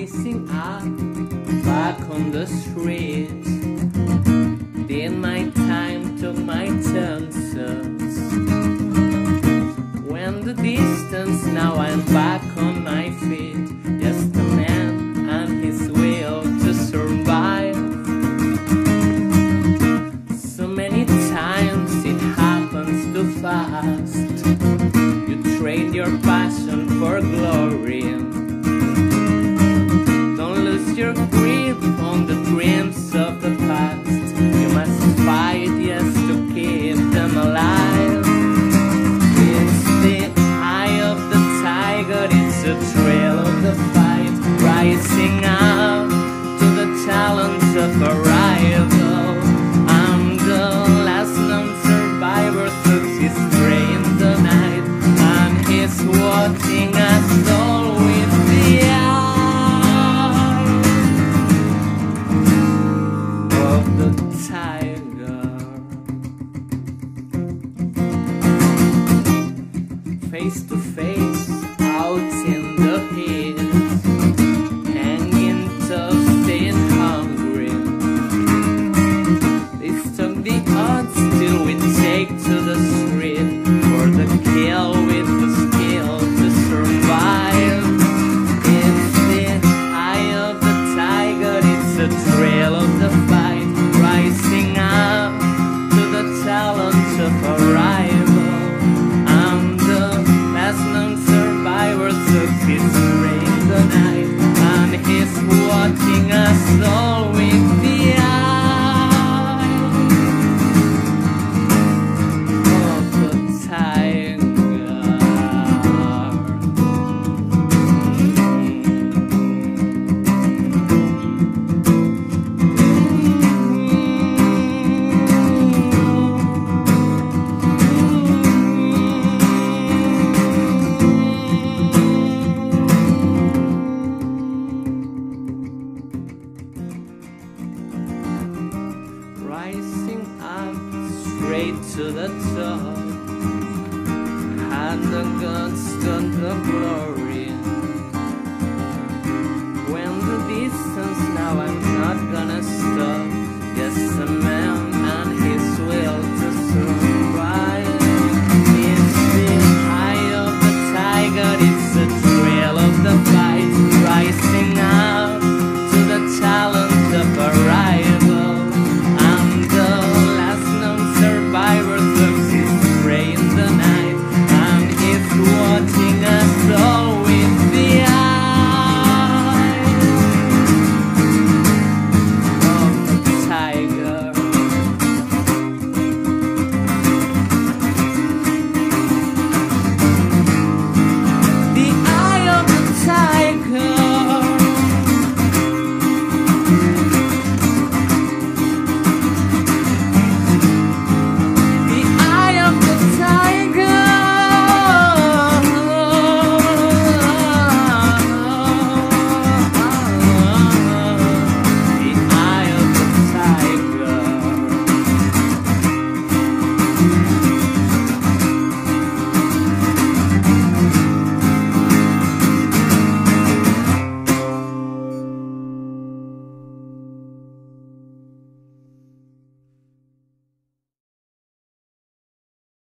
rising up back on the streets. then my time, took my turn, sir. Rising up to the talents of a rival. I'm the last known survivor, took his in the night, and he's watching us all with the eye of the tiger. Face to face, out in the heat, to the top. And the gun stood the glory. When the distance now I'm not gonna stop. Yes, a man and his will to survive. It's the eye of the tiger, it's a